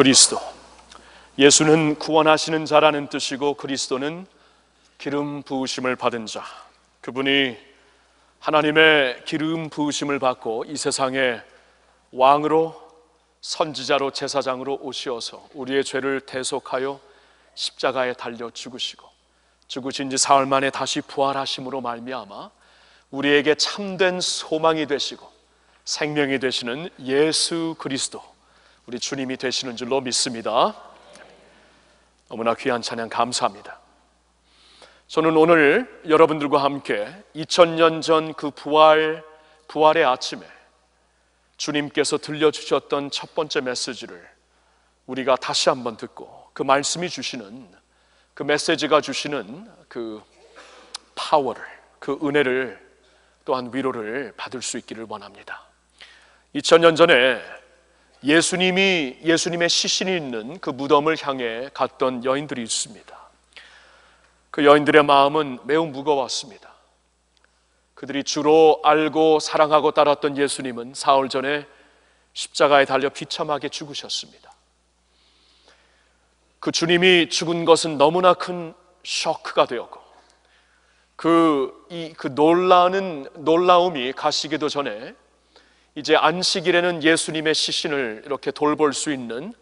그리스도. 예수는 구원하시는 자라는 뜻이고 그리스도는 기름 부으심을 받은 자. 그분이 하나님의 기름 부으심을 받고 이 세상에 왕으로 선지자로 제사장으로 오시어서 우리의 죄를 대속하여 십자가에 달려 죽으시고 죽으신 지 사흘 만에 다시 부활하심으로 말미암아 우리에게 참된 소망이 되시고 생명이 되시는 예수 그리스도 우리 주님이 되시는 줄로 믿습니다. 너무나 귀한 찬양 감사합니다. 저는 오늘 여러분들과 함께 2000년 전 그 부활 부활의 아침에 주님께서 들려주셨던 첫 번째 메시지를 우리가 다시 한번 듣고 그 말씀이 주시는 그 메시지가 주시는 그 파워를 그 은혜를 또한 위로를 받을 수 있기를 원합니다. 2000년 전에 예수님이 예수님의 시신이 있는 그 무덤을 향해 갔던 여인들이 있습니다. 그 여인들의 마음은 매우 무거웠습니다. 그들이 주로 알고 사랑하고 따랐던 예수님은 사흘 전에 십자가에 달려 비참하게 죽으셨습니다. 그 주님이 죽은 것은 너무나 큰 쇼크가 되었고 그, 이, 그 놀라는, 놀라움이 가시기도 전에 이제 안식일에는 예수님의 시신을 이렇게 돌볼 수 있는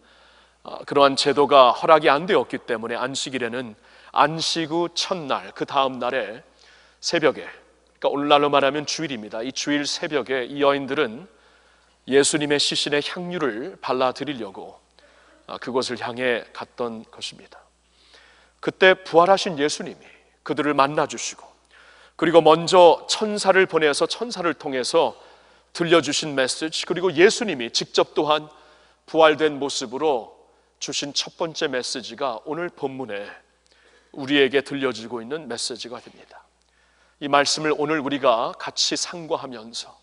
아, 그러한 제도가 허락이 안 되었기 때문에 안식일에는 안식 후 첫날, 그 다음 날에 새벽에 그러니까 오늘날로 말하면 주일입니다. 이 주일 새벽에 이 여인들은 예수님의 시신에 향유를 발라 드리려고 아, 그곳을 향해 갔던 것입니다. 그때 부활하신 예수님이 그들을 만나 주시고 그리고 먼저 천사를 보내서 천사를 통해서 들려주신 메시지 그리고 예수님이 직접 또한 부활된 모습으로 주신 첫 번째 메시지가 오늘 본문에 우리에게 들려지고 있는 메시지가 됩니다. 이 말씀을 오늘 우리가 같이 상고하면서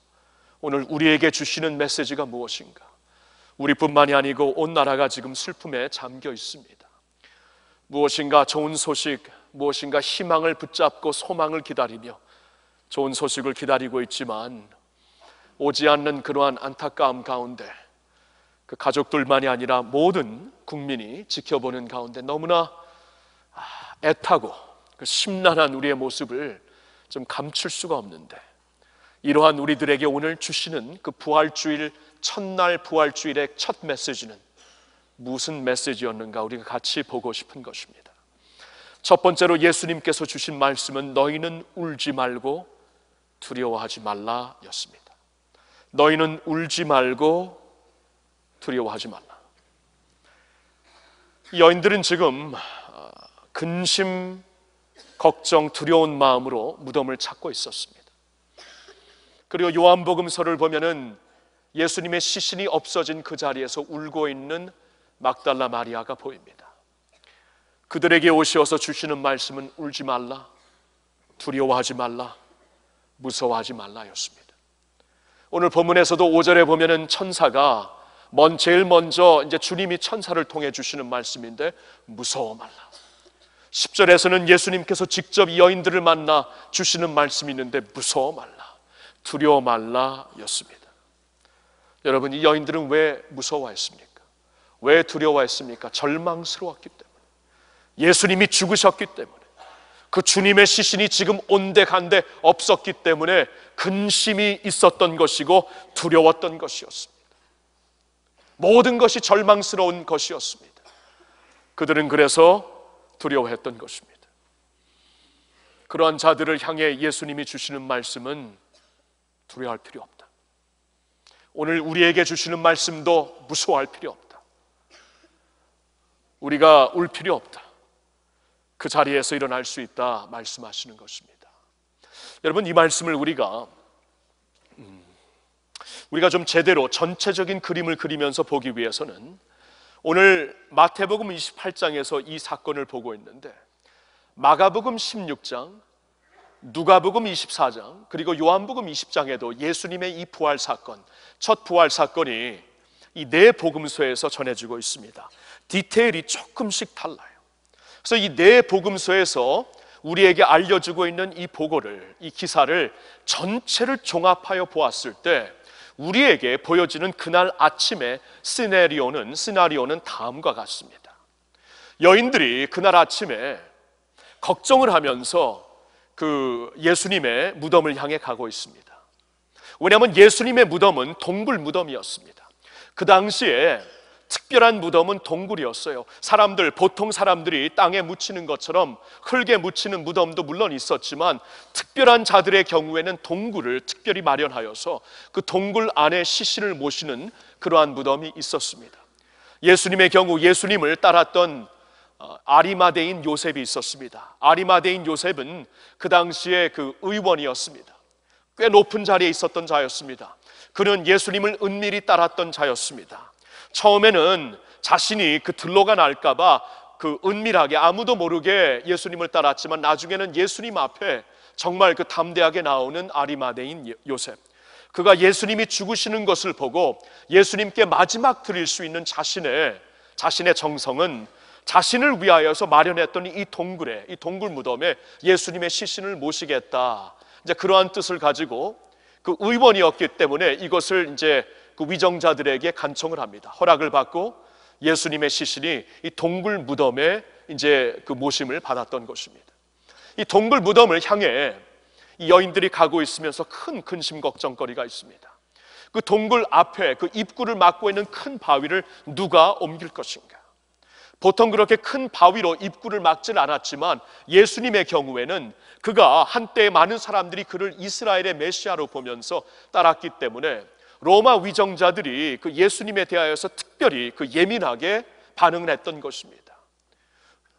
오늘 우리에게 주시는 메시지가 무엇인가? 우리뿐만이 아니고 온 나라가 지금 슬픔에 잠겨 있습니다. 무엇인가 좋은 소식, 무엇인가 희망을 붙잡고 소망을 기다리며 좋은 소식을 기다리고 있지만 오지 않는 그러한 안타까움 가운데 그 가족들만이 아니라 모든 국민이 지켜보는 가운데 너무나 아, 애타고 그 심란한 우리의 모습을 좀 감출 수가 없는데 이러한 우리들에게 오늘 주시는 그 부활주일 첫날 부활주일의 첫 메시지는 무슨 메시지였는가 우리가 같이 보고 싶은 것입니다. 첫 번째로 예수님께서 주신 말씀은 너희는 울지 말고 두려워하지 말라였습니다. 너희는 울지 말고 두려워하지 말라. 여인들은 지금 어, 근심, 걱정, 두려운 마음으로 무덤을 찾고 있었습니다. 그리고 요한복음서를 보면은 예수님의 시신이 없어진 그 자리에서 울고 있는 막달라 마리아가 보입니다. 그들에게 오셔서 주시는 말씀은 울지 말라, 두려워하지 말라, 무서워하지 말라였습니다. 오늘 본문에서도 5절에 보면은 천사가 먼 제일 먼저 이제 주님이 천사를 통해 주시는 말씀인데 무서워 말라. 10절에서는 예수님께서 직접 여인들을 만나 주시는 말씀이 있는데 무서워 말라. 두려워 말라였습니다. 여러분 이 여인들은 왜 무서워했습니까? 왜 두려워했습니까? 절망스러웠기 때문에. 예수님이 죽으셨기 때문에. 그 주님의 시신이 지금 온데간데 없었기 때문에 근심이 있었던 것이고 두려웠던 것이었습니다. 모든 것이 절망스러운 것이었습니다. 그들은 그래서 두려워했던 것입니다. 그러한 자들을 향해 예수님이 주시는 말씀은 두려워할 필요 없다. 오늘 우리에게 주시는 말씀도 무서워할 필요 없다. 우리가 울 필요 없다. 그 자리에서 일어날 수 있다 말씀하시는 것입니다. 여러분 이 말씀을 우리가 음, 우리가 좀 제대로 전체적인 그림을 그리면서 보기 위해서는 오늘 마태복음 28장에서 이 사건을 보고 있는데 마가복음 16장, 누가복음 24장, 그리고 요한복음 20장에도 예수님의 이 부활 사건, 첫 부활 사건이 이 네 복음서에서 전해지고 있습니다. 디테일이 조금씩 달라요. 그래서 이 네 복음서에서 우리에게 알려주고 있는 이 보고를, 이 기사를 전체를 종합하여 보았을 때 우리에게 보여지는 그날 아침의 시나리오는 시나리오는 다음과 같습니다. 여인들이 그날 아침에 걱정을 하면서 그 예수님의 무덤을 향해 가고 있습니다. 왜냐하면 예수님의 무덤은 동굴 무덤이었습니다. 그 당시에 특별한 무덤은 동굴이었어요. 사람들, 보통 사람들이 땅에 묻히는 것처럼 흙에 묻히는 무덤도 물론 있었지만 특별한 자들의 경우에는 동굴을 특별히 마련하여서 그 동굴 안에 시신을 모시는 그러한 무덤이 있었습니다. 예수님의 경우 예수님을 따랐던 어, 아리마대인 요셉이 있었습니다. 아리마대인 요셉은 그 당시에 그 의원이었습니다. 꽤 높은 자리에 있었던 자였습니다. 그는 예수님을 은밀히 따랐던 자였습니다. 처음에는 자신이 그 들로가 날까봐 그 은밀하게 아무도 모르게 예수님을 따랐지만 나중에는 예수님 앞에 정말 그 담대하게 나오는 아리마대인 요셉. 그가 예수님이 죽으시는 것을 보고 예수님께 마지막 드릴 수 있는 자신의 자신의 정성은 자신을 위하여서 마련했던 이 동굴에 이 동굴 무덤에 예수님의 시신을 모시겠다. 이제 그러한 뜻을 가지고 그 의원이었기 때문에 이것을 이제 그 위정자들에게 간청을 합니다. 허락을 받고 예수님의 시신이 이 동굴 무덤에 이제 그 모심을 받았던 것입니다. 이 동굴 무덤을 향해 이 여인들이 가고 있으면서 큰 근심 걱정거리가 있습니다. 그 동굴 앞에 그 입구를 막고 있는 큰 바위를 누가 옮길 것인가? 보통 그렇게 큰 바위로 입구를 막질 않았지만 예수님의 경우에는 그가 한때 많은 사람들이 그를 이스라엘의 메시아로 보면서 따랐기 때문에 로마 위정자들이 그 예수님에 대하여서 특별히 그 예민하게 반응을 했던 것입니다.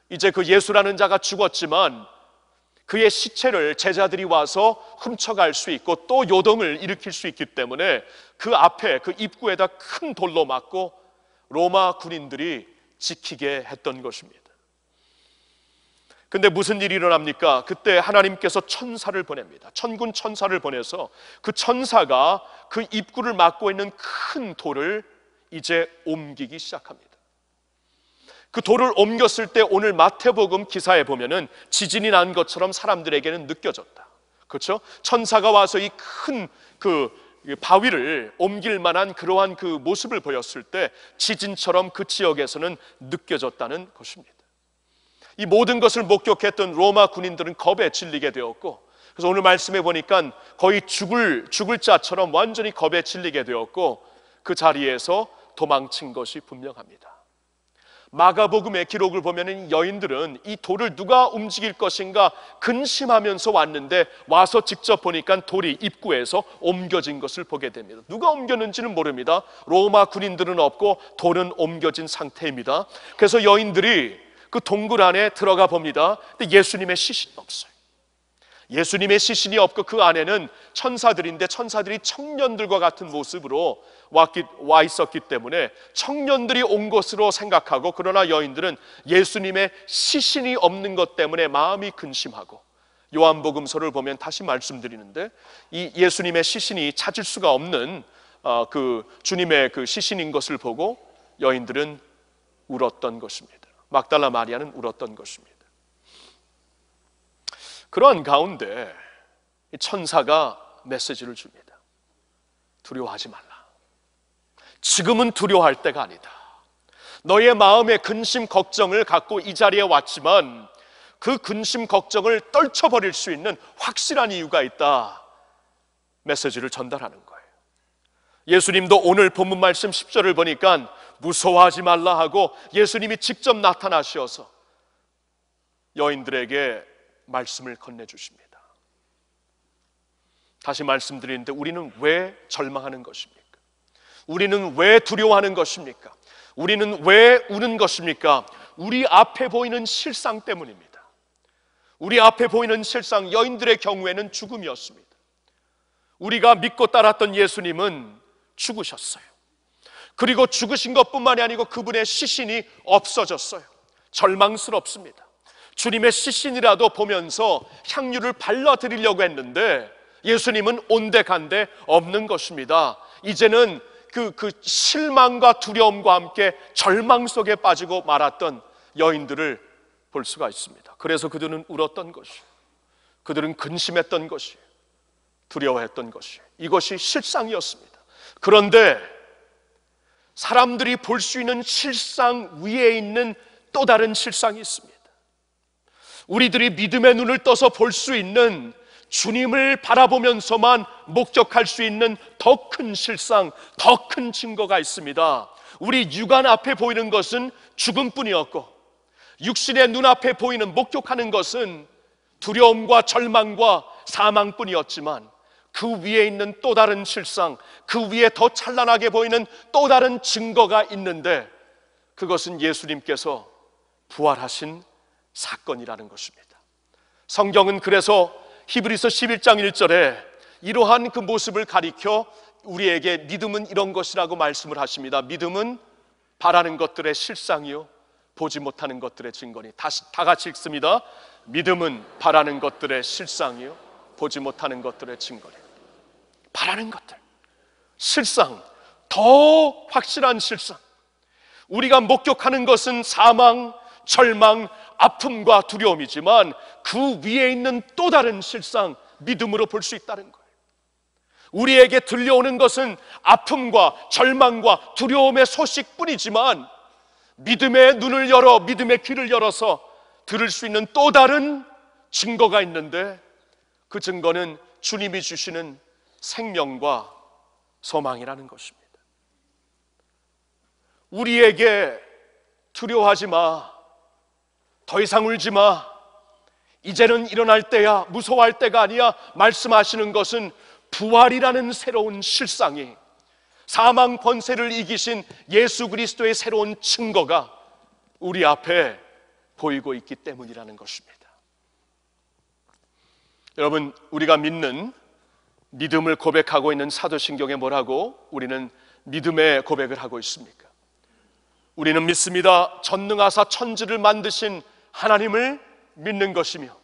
이제 그 예수라는 자가 죽었지만 그의 시체를 제자들이 와서 훔쳐갈 수 있고 또 요동을 일으킬 수 있기 때문에 그 앞에 그 입구에다 큰 돌로 맞고 로마 군인들이 지키게 했던 것입니다. 근데 무슨 일이 일어납니까? 그때 하나님께서 천사를 보냅니다. 천군 천사를 보내서 그 천사가 그 입구를 막고 있는 큰 돌을 이제 옮기기 시작합니다. 그 돌을 옮겼을 때 오늘 마태복음 기사에 보면은 지진이 난 것처럼 사람들에게는 느껴졌다. 그렇죠? 천사가 와서 이 큰 그 바위를 옮길 만한 그러한 그 모습을 보였을 때 지진처럼 그 지역에서는 느껴졌다는 것입니다. 이 모든 것을 목격했던 로마 군인들은 겁에 질리게 되었고 그래서 오늘 말씀해 보니까 거의 죽을 죽을 자처럼 완전히 겁에 질리게 되었고 그 자리에서 도망친 것이 분명합니다. 마가복음의 기록을 보면은 여인들은 이 돌을 누가 움직일 것인가 근심하면서 왔는데 와서 직접 보니까 돌이 입구에서 옮겨진 것을 보게 됩니다. 누가 옮겼는지는 모릅니다. 로마 군인들은 없고 돌은 옮겨진 상태입니다. 그래서 여인들이 그 동굴 안에 들어가 봅니다. 근데 예수님의 시신이 없어요. 예수님의 시신이 없고 그 안에는 천사들인데 천사들이 청년들과 같은 모습으로 왔기, 와 있었기 때문에 청년들이 온 것으로 생각하고 그러나 여인들은 예수님의 시신이 없는 것 때문에 마음이 근심하고 요한복음서를 보면 다시 말씀드리는데 이 예수님의 시신이 찾을 수가 없는 어, 그 주님의 그 시신인 것을 보고 여인들은 울었던 것입니다. 막달라 마리아는 울었던 것입니다. 그러한 가운데 천사가 메시지를 줍니다. 두려워하지 말라. 지금은 두려워할 때가 아니다. 너의 마음의 근심 걱정을 갖고 이 자리에 왔지만 그 근심 걱정을 떨쳐버릴 수 있는 확실한 이유가 있다. 메시지를 전달하는 거예요. 예수님도 오늘 본문 말씀 10절을 보니까 무서워하지 말라 하고 예수님이 직접 나타나셔서 여인들에게 말씀을 건네주십니다. 다시 말씀드리는데 우리는 왜 절망하는 것입니까? 우리는 왜 두려워하는 것입니까? 우리는 왜 우는 것입니까? 우리 앞에 보이는 실상 때문입니다. 우리 앞에 보이는 실상 여인들의 경우에는 죽음이었습니다. 우리가 믿고 따랐던 예수님은 죽으셨어요. 그리고 죽으신 것뿐만이 아니고 그분의 시신이 없어졌어요. 절망스럽습니다. 주님의 시신이라도 보면서 향유를 발라 드리려고 했는데 예수님은 온데간데 없는 것입니다. 이제는 그, 그 실망과 두려움과 함께 절망 속에 빠지고 말았던 여인들을 볼 수가 있습니다. 그래서 그들은 울었던 것이, 그들은 근심했던 것이, 두려워했던 것이, 이것이 실상이었습니다. 그런데 사람들이 볼 수 있는 실상 위에 있는 또 다른 실상이 있습니다. 우리들이 믿음의 눈을 떠서 볼 수 있는 주님을 바라보면서만 목격할 수 있는 더 큰 실상, 더 큰 증거가 있습니다. 우리 육안 앞에 보이는 것은 죽음뿐이었고, 육신의 눈앞에 보이는 목격하는 것은 두려움과 절망과 사망뿐이었지만, 그 위에 있는 또 다른 실상, 그 위에 더 찬란하게 보이는 또 다른 증거가 있는데, 그것은 예수님께서 부활하신 사건이라는 것입니다. 성경은 그래서 히브리서 11장 1절에 이러한 그 모습을 가리켜 우리에게 믿음은 이런 것이라고 말씀을 하십니다. 믿음은 바라는 것들의 실상이요 보지 못하는 것들의 증거니 다시 다 같이 읽습니다. 믿음은 바라는 것들의 실상이요 보지 못하는 것들의 증거니 바라는 것들 실상 더 확실한 실상 우리가 목격하는 것은 사망, 절망, 아픔과 두려움이지만 그 위에 있는 또 다른 실상, 믿음으로 볼 수 있다는 거예요. 우리에게 들려오는 것은 아픔과 절망과 두려움의 소식뿐이지만 믿음의 눈을 열어, 믿음의 귀를 열어서 들을 수 있는 또 다른 증거가 있는데 그 증거는 주님이 주시는 생명과 소망이라는 것입니다. 우리에게 두려워하지 마. 더 이상 울지 마. 이제는 일어날 때야. 무서워할 때가 아니야. 말씀하시는 것은 부활이라는 새로운 실상이 사망 권세를 이기신 예수 그리스도의 새로운 증거가 우리 앞에 보이고 있기 때문이라는 것입니다. 여러분, 우리가 믿는 믿음을 고백하고 있는 사도신경에 뭐라고 우리는 믿음의 고백을 하고 있습니까? 우리는 믿습니다. 전능하사 천지를 만드신 하나님을 믿는 것이며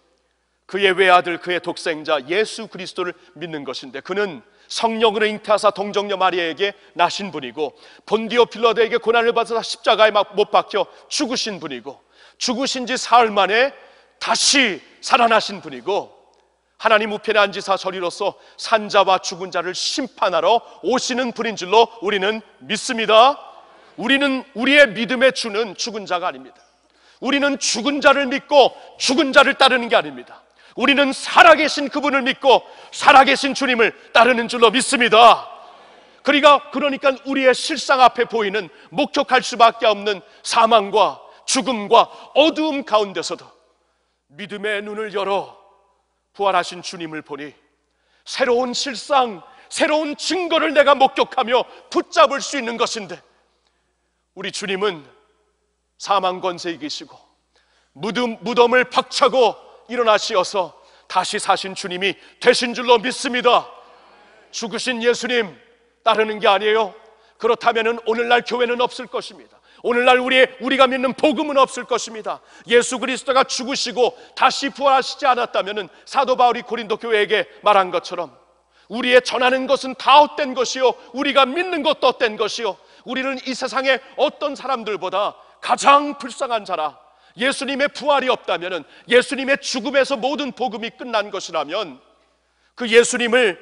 그의 외아들 그의 독생자 예수 그리스도를 믿는 것인데 그는 성령으로 잉태하사 동정녀 마리아에게 나신 분이고 본디오 필라도에게 고난을 받아서 십자가에 못 박혀 죽으신 분이고 죽으신 지 사흘 만에 다시 살아나신 분이고 하나님 우편에 앉으사 저리로서 산자와 죽은 자를 심판하러 오시는 분인 줄로 우리는 믿습니다. 우리는 우리의 믿음에 주는 죽은 자가 아닙니다. 우리는 죽은 자를 믿고 죽은 자를 따르는 게 아닙니다. 우리는 살아계신 그분을 믿고 살아계신 주님을 따르는 줄로 믿습니다. 그러니까 그러니까 우리의 실상 앞에 보이는 목격할 수밖에 없는 사망과 죽음과 어두움 가운데서도 믿음의 눈을 열어 부활하신 주님을 보니 새로운 실상, 새로운 증거를 내가 목격하며 붙잡을 수 있는 것인데 우리 주님은 사망 권세 이기시고 무덤, 무덤을 박차고 일어나시어서 다시 사신 주님이 되신 줄로 믿습니다. 죽으신 예수님 따르는 게 아니에요. 그렇다면 오늘날 교회는 없을 것입니다. 오늘날 우리 우리가 믿는 복음은 없을 것입니다. 예수 그리스도가 죽으시고 다시 부활하시지 않았다면 사도 바울이 고린도 교회에게 말한 것처럼 우리의 전하는 것은 다 헛된 것이요 우리가 믿는 것도 헛된 것이요 우리는 이 세상의 어떤 사람들보다 가장 불쌍한 자라. 예수님의 부활이 없다면, 예수님의 죽음에서 모든 복음이 끝난 것이라면, 그 예수님을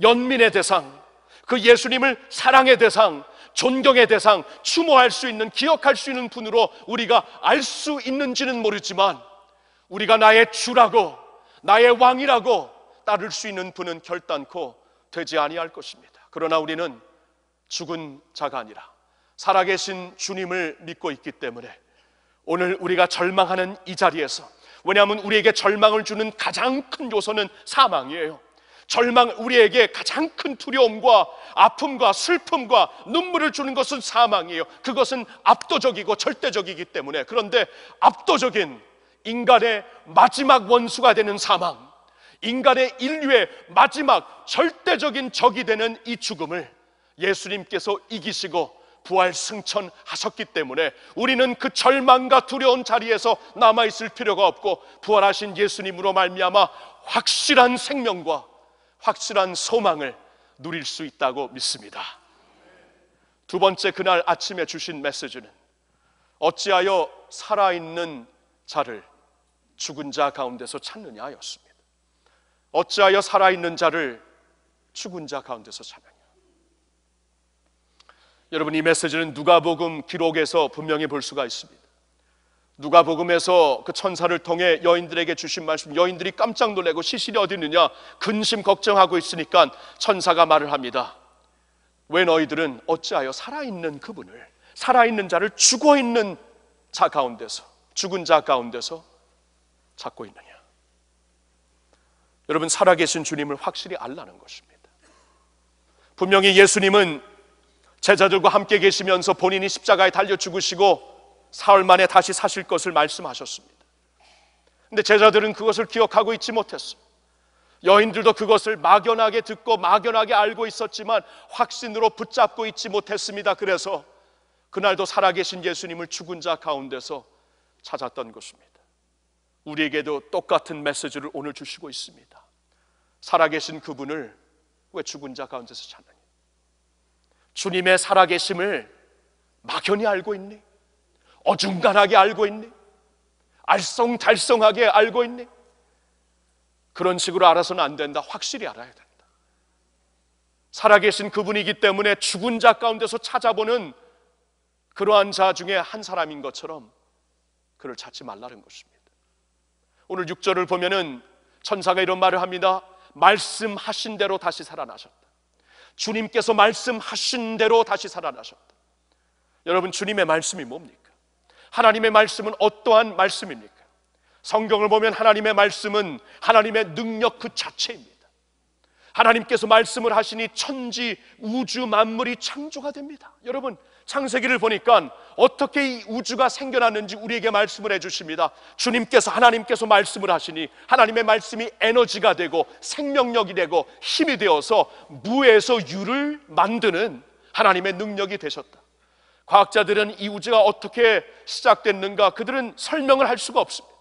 연민의 대상, 그 예수님을 사랑의 대상, 존경의 대상, 추모할 수 있는, 기억할 수 있는 분으로 우리가 알 수 있는지는 모르지만, 우리가 나의 주라고, 나의 왕이라고 따를 수 있는 분은 결단코 되지 아니할 것입니다. 그러나 우리는 죽은 자가 아니라 살아계신 주님을 믿고 있기 때문에 오늘 우리가 절망하는 이 자리에서 왜냐하면 우리에게 절망을 주는 가장 큰 요소는 사망이에요. 절망 우리에게 가장 큰 두려움과 아픔과 슬픔과 눈물을 주는 것은 사망이에요. 그것은 압도적이고 절대적이기 때문에 그런데 압도적인 인간의 마지막 원수가 되는 사망, 인간의 인류의 마지막 절대적인 적이 되는 이 죽음을 예수님께서 이기시고 부활 승천하셨기 때문에 우리는 그 절망과 두려운 자리에서 남아 있을 필요가 없고 부활하신 예수님으로 말미암아 확실한 생명과 확실한 소망을 누릴 수 있다고 믿습니다. 두 번째 그날 아침에 주신 메시지는 어찌하여 살아있는 자를 죽은 자 가운데서 찾느냐였습니다. 어찌하여 살아있는 자를 죽은 자 가운데서 찾느냐. 여러분 이 메시지는 누가복음 기록에서 분명히 볼 수가 있습니다. 누가복음에서 그 천사를 통해 여인들에게 주신 말씀 여인들이 깜짝 놀래고 시실이 어디 있느냐 근심 걱정하고 있으니까 천사가 말을 합니다. 왜 너희들은 어찌하여 살아있는 그분을 살아있는 자를 죽어 있는 자 가운데서 죽은 자 가운데서 찾고 있느냐? 여러분 살아계신 주님을 확실히 알라는 것입니다. 분명히 예수님은 제자들과 함께 계시면서 본인이 십자가에 달려 죽으시고 사흘 만에 다시 사실 것을 말씀하셨습니다. 근데 제자들은 그것을 기억하고 있지 못했어요. 여인들도 그것을 막연하게 듣고 막연하게 알고 있었지만 확신으로 붙잡고 있지 못했습니다. 그래서 그날도 살아계신 예수님을 죽은 자 가운데서 찾았던 것입니다. 우리에게도 똑같은 메시지를 오늘 주시고 있습니다. 살아계신 그분을 왜 죽은 자 가운데서 찾느냐? 주님의 살아계심을 막연히 알고 있니? 어중간하게 알고 있니? 알쏭달쏭하게 알고 있니? 그런 식으로 알아서는 안 된다. 확실히 알아야 된다. 살아계신 그분이기 때문에 죽은 자 가운데서 찾아보는 그러한 자 중에 한 사람인 것처럼 그를 찾지 말라는 것입니다. 오늘 6절을 보면은 천사가 이런 말을 합니다. 말씀하신 대로 다시 살아나셨다. 주님께서 말씀하신 대로 다시 살아나셨다. 여러분, 주님의 말씀이 뭡니까? 하나님의 말씀은 어떠한 말씀입니까? 성경을 보면 하나님의 말씀은 하나님의 능력 그 자체입니다. 하나님께서 말씀을 하시니 천지, 우주, 만물이 창조가 됩니다. 여러분, 창세기를 보니까 어떻게 이 우주가 생겨났는지 우리에게 말씀을 해주십니다. 주님께서, 하나님께서 말씀을 하시니 하나님의 말씀이 에너지가 되고 생명력이 되고 힘이 되어서 무에서 유를 만드는 하나님의 능력이 되셨다. 과학자들은 이 우주가 어떻게 시작됐는가 그들은 설명을 할 수가 없습니다.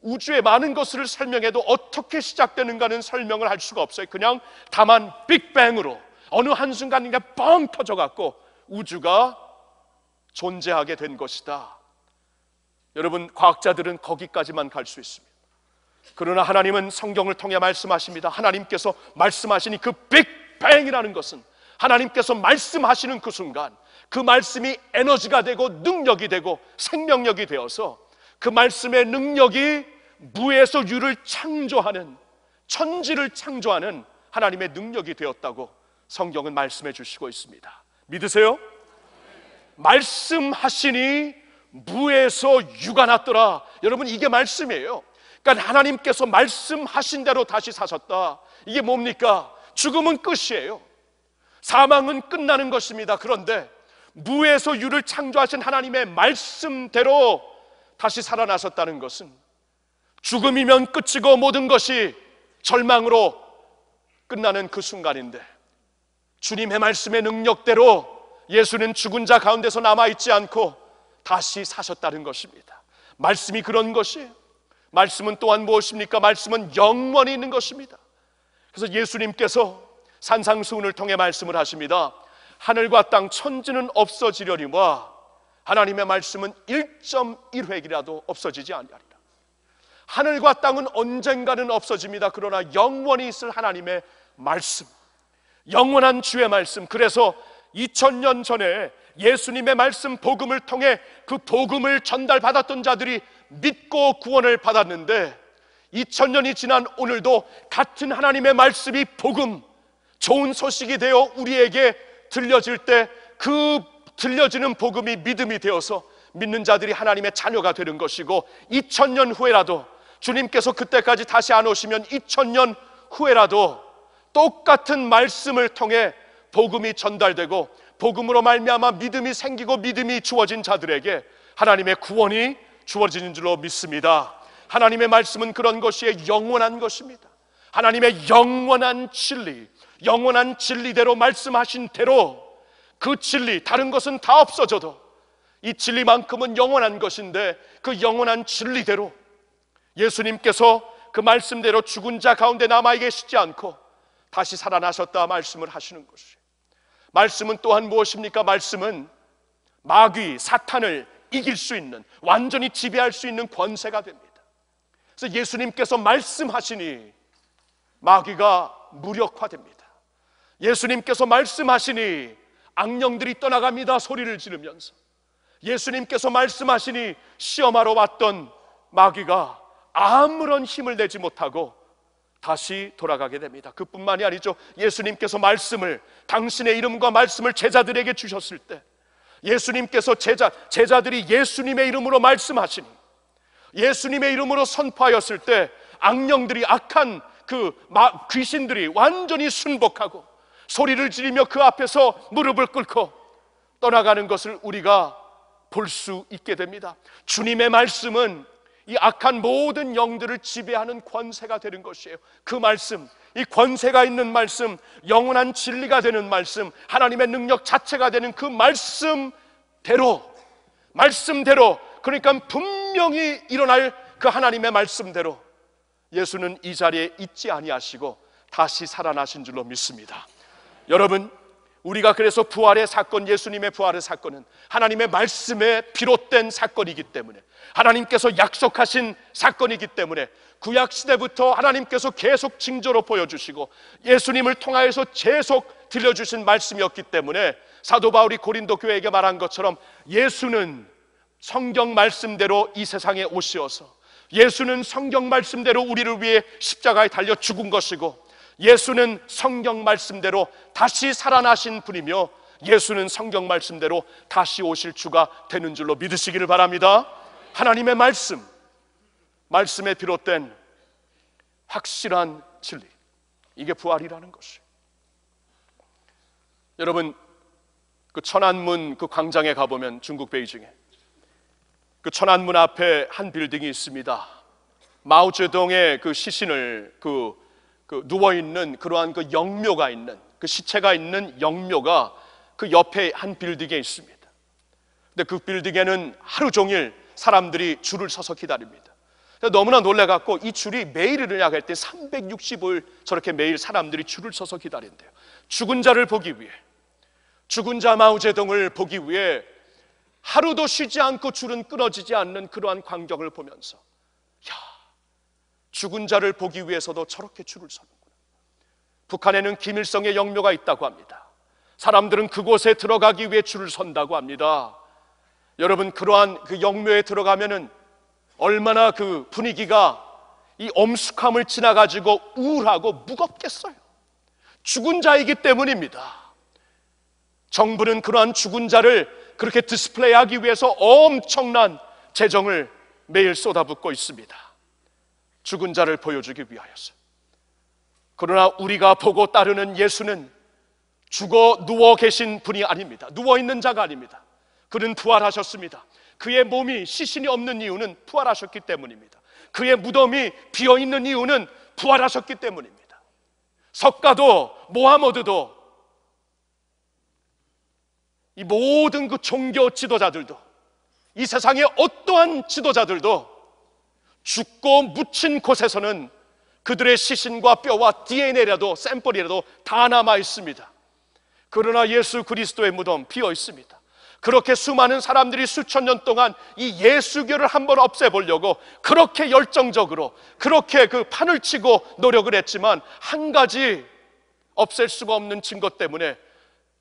우주의 많은 것을 설명해도 어떻게 시작되는가는 설명을 할 수가 없어요. 그냥 다만 빅뱅으로 어느 한순간 그냥 뻥 터져 갖고 우주가 존재하게 된 것이다. 여러분 과학자들은 거기까지만 갈 수 있습니다. 그러나 하나님은 성경을 통해 말씀하십니다. 하나님께서 말씀하시니 그 빅뱅이라는 것은 하나님께서 말씀하시는 그 순간 그 말씀이 에너지가 되고 능력이 되고 생명력이 되어서 그 말씀의 능력이 무에서 유를 창조하는 천지를 창조하는 하나님의 능력이 되었다고 성경은 말씀해 주시고 있습니다. 믿으세요? 말씀하시니 무에서 유가 났더라. 여러분 이게 말씀이에요. 그러니까 하나님께서 말씀하신 대로 다시 사셨다. 이게 뭡니까? 죽음은 끝이에요. 사망은 끝나는 것입니다. 그런데 무에서 유를 창조하신 하나님의 말씀대로 다시 살아나셨다는 것은 죽음이면 끝이고 모든 것이 절망으로 끝나는 그 순간인데 주님의 말씀의 능력대로 예수는 죽은 자 가운데서 남아있지 않고 다시 사셨다는 것입니다. 말씀이 그런 것이에요. 말씀은 또한 무엇입니까? 말씀은 영원히 있는 것입니다. 그래서 예수님께서 산상수훈을 통해 말씀을 하십니다. 하늘과 땅 천지는 없어지려니와 하나님의 말씀은 1.1획이라도 없어지지 아니하리라. 하늘과 땅은 언젠가는 없어집니다. 그러나 영원히 있을 하나님의 말씀, 영원한 주의 말씀. 그래서 2000년 전에 예수님의 말씀 복음을 통해 그 복음을 전달받았던 자들이 믿고 구원을 받았는데 2000년이 지난 오늘도 같은 하나님의 말씀이 복음, 좋은 소식이 되어 우리에게 들려질 때 그 들려지는 복음이 믿음이 되어서 믿는 자들이 하나님의 자녀가 되는 것이고 2000년 후에라도 주님께서 그때까지 다시 안 오시면 2000년 후에라도 똑같은 말씀을 통해 복음이 전달되고 복음으로 말미암아 믿음이 생기고 믿음이 주어진 자들에게 하나님의 구원이 주어지는 줄로 믿습니다. 하나님의 말씀은 그런 것이 영원한 것입니다. 하나님의 영원한 진리, 영원한 진리대로 말씀하신 대로 그 진리, 다른 것은 다 없어져도 이 진리만큼은 영원한 것인데 그 영원한 진리대로 예수님께서 그 말씀대로 죽은 자 가운데 남아 계시지 않고 다시 살아나셨다 말씀을 하시는 것이에요. 말씀은 또한 무엇입니까? 말씀은 마귀, 사탄을 이길 수 있는, 완전히 지배할 수 있는 권세가 됩니다. 그래서 예수님께서 말씀하시니 마귀가 무력화됩니다. 예수님께서 말씀하시니 악령들이 떠나갑니다. 소리를 지르면서. 예수님께서 말씀하시니 시험하러 왔던 마귀가 아무런 힘을 내지 못하고 다시 돌아가게 됩니다. 그뿐만이 아니죠. 예수님께서 말씀을 당신의 이름과 말씀을 제자들에게 주셨을 때 예수님께서 제자 제자들이 예수님의 이름으로 말씀하시니 예수님의 이름으로 선포하였을 때 악령들이 악한 그 귀신들이 완전히 순복하고 소리를 지르며 그 앞에서 무릎을 꿇고 떠나가는 것을 우리가 볼 수 있게 됩니다. 주님의 말씀은 이 악한 모든 영들을 지배하는 권세가 되는 것이에요. 그 말씀, 이 권세가 있는 말씀, 영원한 진리가 되는 말씀, 하나님의 능력 자체가 되는 그 말씀대로, 말씀대로, 그러니까 분명히 일어날 그 하나님의 말씀대로 예수는 이 자리에 있지 아니하시고 다시 살아나신 줄로 믿습니다. 여러분, 우리가 그래서 부활의 사건, 예수님의 부활의 사건은 하나님의 말씀에 비롯된 사건이기 때문에 하나님께서 약속하신 사건이기 때문에 구약 시대부터 하나님께서 계속 징조로 보여주시고 예수님을 통하여서 계속 들려주신 말씀이었기 때문에 사도 바울이 고린도 교회에게 말한 것처럼 예수는 성경 말씀대로 이 세상에 오시어서 예수는 성경 말씀대로 우리를 위해 십자가에 달려 죽은 것이고 예수는 성경 말씀대로 다시 살아나신 분이며 예수는 성경 말씀대로 다시 오실 주가 되는 줄로 믿으시기를 바랍니다. 하나님의 말씀, 말씀에 비롯된 확실한 진리. 이게 부활이라는 것이. 여러분, 그 천안문 그 광장에 가보면 중국 베이징에 그 천안문 앞에 한 빌딩이 있습니다. 마오쩌동의 그 시신을 그 그 누워 있는 그러한 그 영묘가 있는 그 시체가 있는 영묘가 그 옆에 한 빌딩에 있습니다. 근데 그 빌딩에는 하루 종일 사람들이 줄을 서서 기다립니다. 너무나 놀래갖고 이 줄이 매일을 나갈 때 365일 저렇게 매일 사람들이 줄을 서서 기다린대요. 죽은 자를 보기 위해, 죽은 자 마우제동을 보기 위해 하루도 쉬지 않고 줄은 끊어지지 않는 그러한 광경을 보면서, 야, 죽은 자를 보기 위해서도 저렇게 줄을 서는구나. 북한에는 김일성의 영묘가 있다고 합니다. 사람들은 그곳에 들어가기 위해 줄을 선다고 합니다. 여러분 그러한 그 영묘에 들어가면은 얼마나 그 분위기가 이 엄숙함을 지나가지고 우울하고 무겁겠어요. 죽은 자이기 때문입니다. 정부는 그러한 죽은 자를 그렇게 디스플레이하기 위해서 엄청난 재정을 매일 쏟아붓고 있습니다. 죽은 자를 보여주기 위하여서. 그러나 우리가 보고 따르는 예수는 죽어 누워 계신 분이 아닙니다. 누워 있는 자가 아닙니다. 그는 부활하셨습니다. 그의 몸이 시신이 없는 이유는 부활하셨기 때문입니다. 그의 무덤이 비어 있는 이유는 부활하셨기 때문입니다. 석가도 모하모드도 이 모든 그 종교 지도자들도 이 세상의 어떠한 지도자들도 죽고 묻힌 곳에서는 그들의 시신과 뼈와 DNA라도 샘플이라도 다 남아 있습니다. 그러나 예수 그리스도의 무덤 비어 있습니다. 그렇게 수많은 사람들이 수천 년 동안 이 예수교를 한번 없애보려고 그렇게 열정적으로 그렇게 그 판을 치고 노력을 했지만 한 가지 없앨 수가 없는 증거 때문에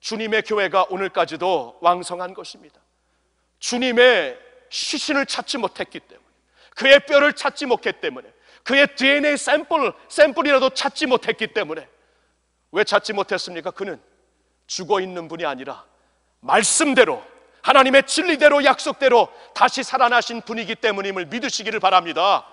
주님의 교회가 오늘까지도 왕성한 것입니다. 주님의 시신을 찾지 못했기 때문에 그의 뼈를 찾지 못했기 때문에 그의 DNA 샘플, 샘플이라도 찾지 못했기 때문에 왜 찾지 못했습니까? 그는 죽어 있는 분이 아니라 말씀대로 하나님의 진리대로 약속대로 다시 살아나신 분이기 때문임을 믿으시기를 바랍니다.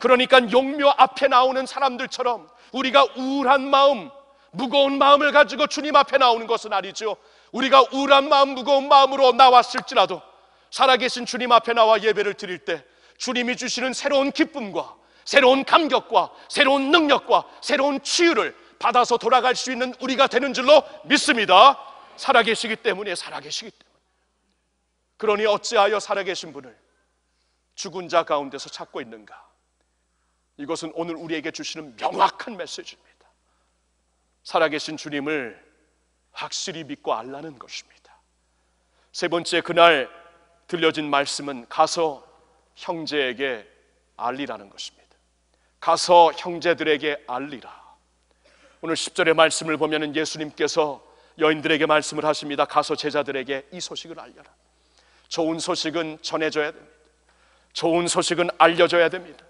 그러니까 용묘 앞에 나오는 사람들처럼 우리가 우울한 마음, 무거운 마음을 가지고 주님 앞에 나오는 것은 아니죠. 우리가 우울한 마음, 무거운 마음으로 나왔을지라도 살아계신 주님 앞에 나와 예배를 드릴 때 주님이 주시는 새로운 기쁨과 새로운 감격과 새로운 능력과 새로운 치유를 받아서 돌아갈 수 있는 우리가 되는 줄로 믿습니다. 살아계시기 때문에 살아계시기 때문에. 그러니 어찌하여 살아계신 분을 죽은 자 가운데서 찾고 있는가? 이것은 오늘 우리에게 주시는 명확한 메시지입니다. 살아계신 주님을 확실히 믿고 알라는 것입니다. 세 번째 그날 들려진 말씀은 가서 형제에게 알리라는 것입니다. 가서 형제들에게 알리라. 오늘 10절의 말씀을 보면 예수님께서 여인들에게 말씀을 하십니다. 가서 제자들에게 이 소식을 알려라. 좋은 소식은 전해줘야 됩니다. 좋은 소식은 알려줘야 됩니다.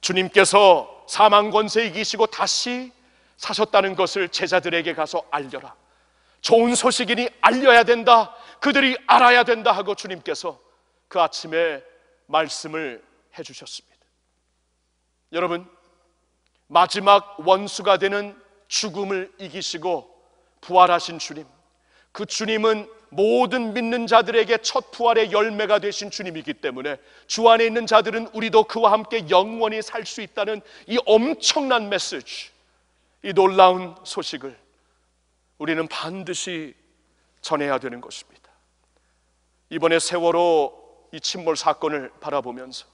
주님께서 사망 권세 이기시고 다시 사셨다는 것을 제자들에게 가서 알려라. 좋은 소식이니 알려야 된다. 그들이 알아야 된다 하고 주님께서 그 아침에 말씀을 해 주셨습니다. 여러분, 마지막 원수가 되는 죽음을 이기시고 부활하신 주님. 그 주님은 모든 믿는 자들에게 첫 부활의 열매가 되신 주님이기 때문에 주 안에 있는 자들은 우리도 그와 함께 영원히 살 수 있다는 이 엄청난 메시지, 이 놀라운 소식을 우리는 반드시 전해야 되는 것입니다. 이번에 세월호 이 침몰 사건을 바라보면서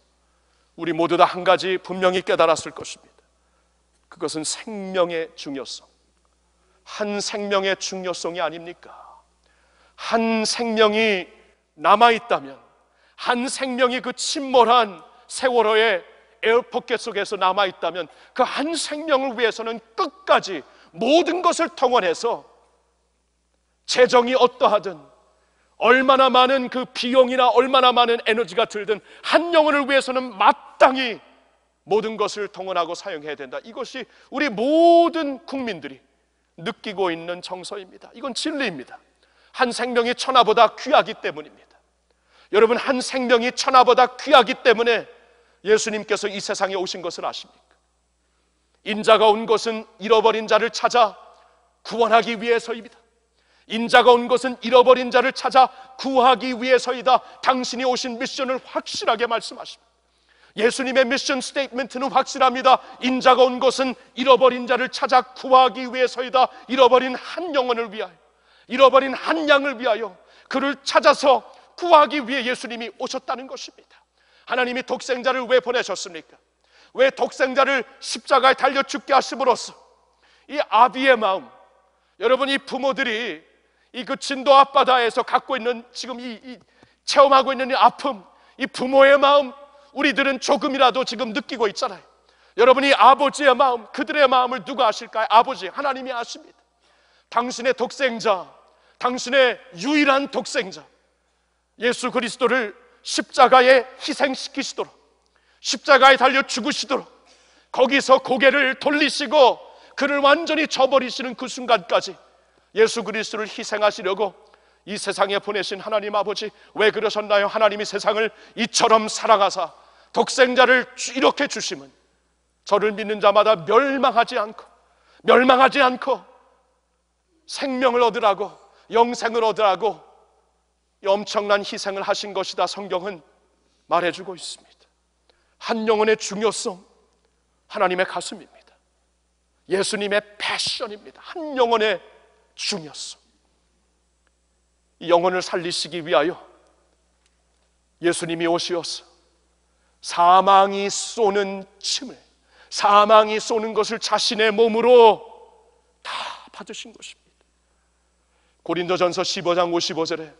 우리 모두 다 한 가지 분명히 깨달았을 것입니다. 그것은 생명의 중요성. 한 생명의 중요성이 아닙니까? 한 생명이 남아있다면, 한 생명이 그 침몰한 세월호의 에어포켓 속에서 남아있다면, 그 한 생명을 위해서는 끝까지 모든 것을 통원해서 재정이 어떠하든, 얼마나 많은 그 비용이나 얼마나 많은 에너지가 들든, 한 영혼을 위해서는 마땅히 모든 것을 통원하고 사용해야 된다. 이것이 우리 모든 국민들이 느끼고 있는 정서입니다. 이건 진리입니다. 한 생명이 천하보다 귀하기 때문입니다. 여러분, 한 생명이 천하보다 귀하기 때문에 예수님께서 이 세상에 오신 것을 아십니까? 인자가 온 것은 잃어버린 자를 찾아 구원하기 위해서입니다. 인자가 온 것은 잃어버린 자를 찾아 구하기 위해서이다. 당신이 오신 미션을 확실하게 말씀하십니다. 예수님의 mission statement는 확실합니다. 인자가 온 것은 잃어버린 자를 찾아 구하기 위해서이다. 잃어버린 한 영혼을 위하여, 잃어버린 한 양을 위하여 그를 찾아서 구하기 위해 예수님이 오셨다는 것입니다. 하나님이 독생자를 왜 보내셨습니까? 왜 독생자를 십자가에 달려 죽게 하심으로써 이 아비의 마음, 여러분 이 부모들이 이 그 진도 앞바다에서 갖고 있는 지금 이, 이 체험하고 있는 이 아픔, 이 부모의 마음, 우리들은 조금이라도 지금 느끼고 있잖아요. 여러분이 아버지의 마음, 그들의 마음을 누가 아실까요? 아버지, 하나님이 아십니다. 당신의 독생자, 당신의 유일한 독생자, 예수 그리스도를 십자가에 희생시키시도록, 십자가에 달려 죽으시도록, 거기서 고개를 돌리시고 그를 완전히 저버리시는 그 순간까지 예수 그리스도를 희생하시려고 이 세상에 보내신 하나님 아버지 왜 그러셨나요? 하나님이 세상을 이처럼 사랑하사 독생자를 이렇게 주심은 저를 믿는 자마다 멸망하지 않고 멸망하지 않고 생명을 얻으라고 영생을 얻으라고 엄청난 희생을 하신 것이다 성경은 말해주고 있습니다. 한 영혼의 중요성 하나님의 가슴입니다. 예수님의 패션입니다. 한 영혼의 이 영혼을 살리시기 위하여 예수님이 오시어서 사망이 쏘는 침을 사망이 쏘는 것을 자신의 몸으로 다 받으신 것입니다. 고린도전서 15장 55절에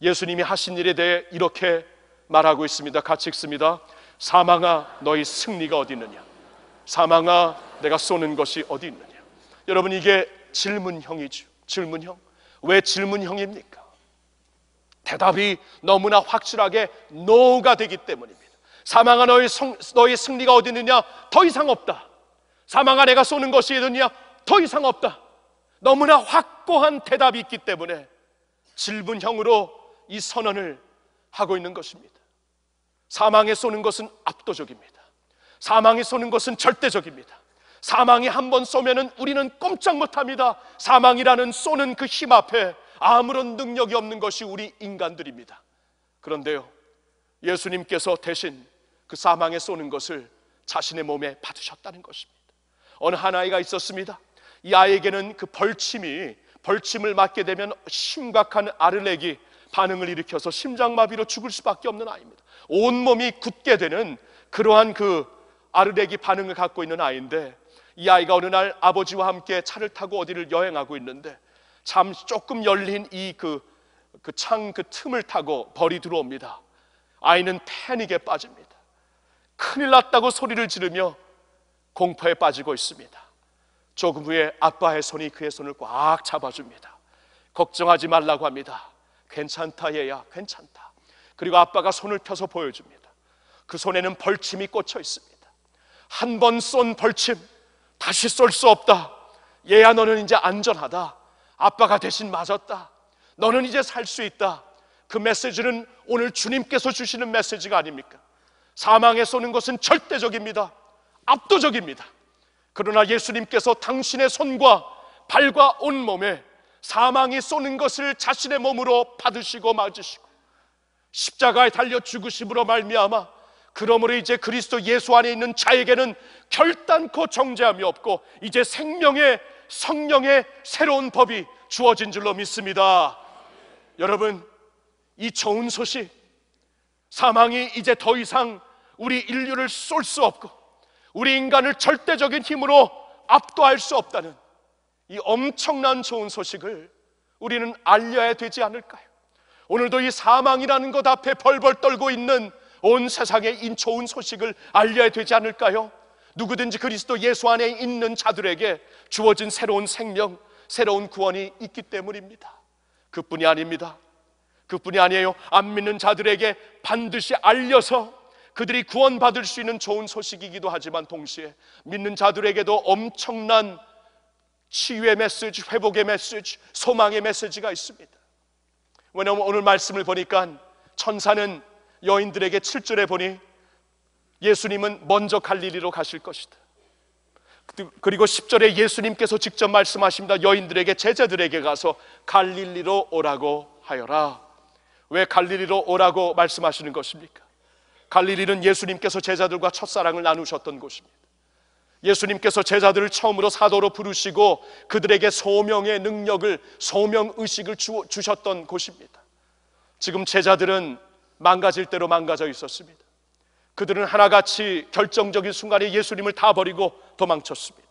예수님이 하신 일에 대해 이렇게 말하고 있습니다. 같이 읽습니다. 사망아 너희 승리가 어디 있느냐? 사망아 내가 쏘는 것이 어디 있느냐? 여러분 이게 질문형이죠. 질문형. 왜 질문형입니까? 대답이 너무나 확실하게 노가 되기 때문입니다. 사망아 너희, 성, 너희 승리가 어디 있느냐? 더 이상 없다. 사망아 내가 쏘는 것이 있느냐? 더 이상 없다. 너무나 확고한 대답이 있기 때문에 질문형으로 이 선언을 하고 있는 것입니다. 사망에 쏘는 것은 압도적입니다. 사망에 쏘는 것은 절대적입니다. 사망이 한 번 쏘면은 우리는 꼼짝 못합니다. 사망이라는 쏘는 그 힘 앞에 아무런 능력이 없는 것이 우리 인간들입니다. 그런데요, 예수님께서 대신 그 사망에 쏘는 것을 자신의 몸에 받으셨다는 것입니다. 어느 한 아이가 있었습니다. 이 아이에게는 그 벌침이 벌침을 맞게 되면 심각한 아르레기 반응을 일으켜서 심장마비로 죽을 수밖에 없는 아이입니다. 온 몸이 굳게 되는 그러한 그 아르레기 반응을 갖고 있는 아이인데 이 아이가 어느 날 아버지와 함께 차를 타고 어디를 여행하고 있는데 참 조금 열린 이 그 그 창그 그 틈을 타고 벌이 들어옵니다. 아이는 패닉에 빠집니다. 큰일 났다고 소리를 지르며 공포에 빠지고 있습니다. 조금 후에 아빠의 손이 그의 손을 꽉 잡아줍니다. 걱정하지 말라고 합니다. 괜찮다 얘야 괜찮다. 그리고 아빠가 손을 펴서 보여줍니다. 그 손에는 벌침이 꽂혀 있습니다. 한 번 쏜 벌침 다시 쏠 수 없다. 얘야 너는 이제 안전하다. 아빠가 대신 맞았다. 너는 이제 살 수 있다. 그 메시지는 오늘 주님께서 주시는 메시지가 아닙니까? 사망에 쏘는 것은 절대적입니다. 압도적입니다. 그러나 예수님께서 당신의 손과 발과 온 몸에 사망이 쏘는 것을 자신의 몸으로 받으시고 맞으시고 십자가에 달려 죽으심으로 말미암아 그러므로 이제 그리스도 예수 안에 있는 자에게는 결단코 정죄함이 없고 이제 생명의 성령의 새로운 법이 주어진 줄로 믿습니다. 여러분, 이 좋은 소식, 사망이 이제 더 이상 우리 인류를 쏠 수 없고 우리 인간을 절대적인 힘으로 압도할 수 없다는 이 엄청난 좋은 소식을 우리는 알려야 되지 않을까요? 오늘도 이 사망이라는 것 앞에 벌벌 떨고 있는 온 세상에 이 좋은 소식을 알려야 되지 않을까요? 누구든지 그리스도 예수 안에 있는 자들에게 주어진 새로운 생명, 새로운 구원이 있기 때문입니다. 그뿐이 아닙니다. 그뿐이 아니에요. 안 믿는 자들에게 반드시 알려서 그들이 구원받을 수 있는 좋은 소식이기도 하지만 동시에 믿는 자들에게도 엄청난 치유의 메시지, 회복의 메시지, 소망의 메시지가 있습니다. 왜냐하면 오늘 말씀을 보니까 천사는 여인들에게 7절에 보니 예수님은 먼저 갈릴리로 가실 것이다. 그리고 10절에 예수님께서 직접 말씀하십니다. 여인들에게 제자들에게 가서 갈릴리로 오라고 하여라. 왜 갈릴리로 오라고 말씀하시는 것입니까? 갈릴리는 예수님께서 제자들과 첫사랑을 나누셨던 곳입니다. 예수님께서 제자들을 처음으로 사도로 부르시고 그들에게 소명의 능력을 소명 의식을 주, 주셨던 곳입니다. 지금 제자들은 망가질 대로 망가져 있었습니다. 그들은 하나같이 결정적인 순간에 예수님을 다 버리고 도망쳤습니다.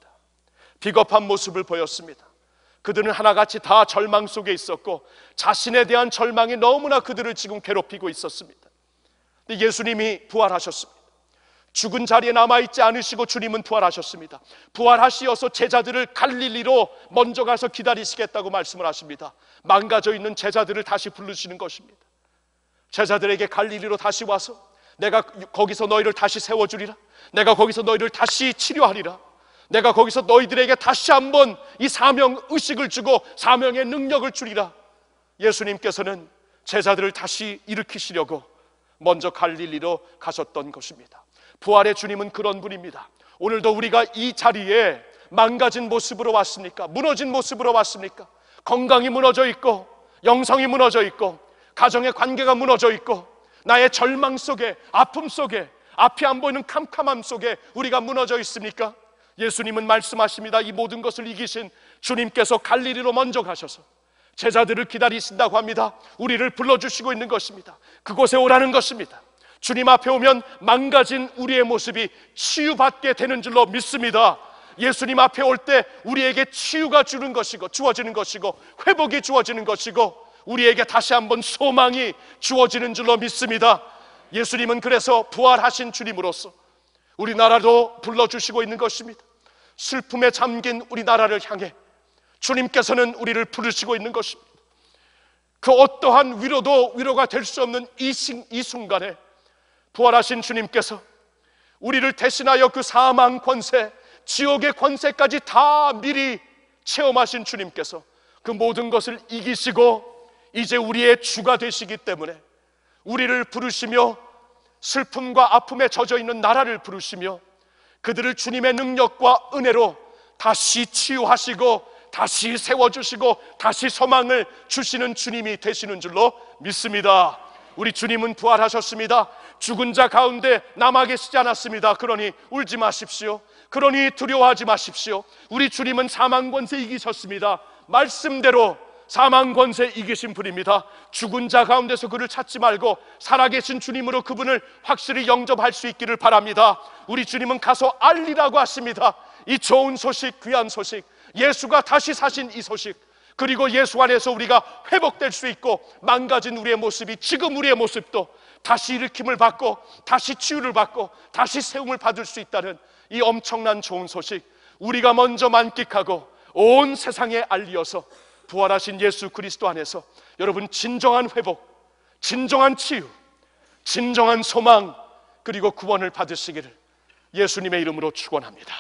비겁한 모습을 보였습니다. 그들은 하나같이 다 절망 속에 있었고 자신에 대한 절망이 너무나 그들을 지금 괴롭히고 있었습니다. 근데 예수님이 부활하셨습니다. 죽은 자리에 남아있지 않으시고 주님은 부활하셨습니다. 부활하시어서 제자들을 갈릴리로 먼저 가서 기다리시겠다고 말씀을 하십니다. 망가져 있는 제자들을 다시 부르시는 것입니다. 제자들에게 갈릴리로 다시 와서 내가 거기서 너희를 다시 세워주리라. 내가 거기서 너희를 다시 치료하리라. 내가 거기서 너희들에게 다시 한번 이 사명 의식을 주고 사명의 능력을 주리라. 예수님께서는 제자들을 다시 일으키시려고 먼저 갈릴리로 가셨던 것입니다. 부활의 주님은 그런 분입니다. 오늘도 우리가 이 자리에 망가진 모습으로 왔습니까? 무너진 모습으로 왔습니까? 건강이 무너져 있고, 영성이 무너져 있고, 가정의 관계가 무너져 있고, 나의 절망 속에, 아픔 속에, 앞이 안 보이는 캄캄함 속에 우리가 무너져 있습니까? 예수님은 말씀하십니다. 이 모든 것을 이기신 주님께서 갈릴리로 먼저 가셔서 제자들을 기다리신다고 합니다. 우리를 불러주시고 있는 것입니다. 그곳에 오라는 것입니다. 주님 앞에 오면 망가진 우리의 모습이 치유받게 되는 줄로 믿습니다. 예수님 앞에 올 때 우리에게 치유가 주는 것이고 주어지는 것이고 회복이 주어지는 것이고 우리에게 다시 한번 소망이 주어지는 줄로 믿습니다. 예수님은 그래서 부활하신 주님으로서 우리나라도 불러주시고 있는 것입니다. 슬픔에 잠긴 우리나라를 향해 주님께서는 우리를 부르시고 있는 것입니다. 그 어떠한 위로도 위로가 될 수 없는 이, 이 순간에 부활하신 주님께서 우리를 대신하여 그 사망 권세, 지옥의 권세까지 다 미리 체험하신 주님께서 그 모든 것을 이기시고 이제 우리의 주가 되시기 때문에 우리를 부르시며 슬픔과 아픔에 젖어 있는 나라를 부르시며 그들을 주님의 능력과 은혜로 다시 치유하시고 다시 세워주시고 다시 소망을 주시는 주님이 되시는 줄로 믿습니다. 우리 주님은 부활하셨습니다. 죽은 자 가운데 남아 계시지 않았습니다. 그러니 울지 마십시오. 그러니 두려워하지 마십시오. 우리 주님은 사망 권세 이기셨습니다. 말씀대로 사망 권세 이기신 분입니다. 죽은 자 가운데서 그를 찾지 말고 살아계신 주님으로 그분을 확실히 영접할 수 있기를 바랍니다. 우리 주님은 가서 알리라고 하십니다. 이 좋은 소식, 귀한 소식, 예수가 다시 사신 이 소식, 그리고 예수 안에서 우리가 회복될 수 있고 망가진 우리의 모습이 지금 우리의 모습도 다시 일으킴을 받고 다시 치유를 받고 다시 세움을 받을 수 있다는 이 엄청난 좋은 소식 우리가 먼저 만끽하고 온 세상에 알리어서 부활하신 예수 그리스도 안에서 여러분 진정한 회복, 진정한 치유, 진정한 소망 그리고 구원을 받으시기를 예수님의 이름으로 축원합니다.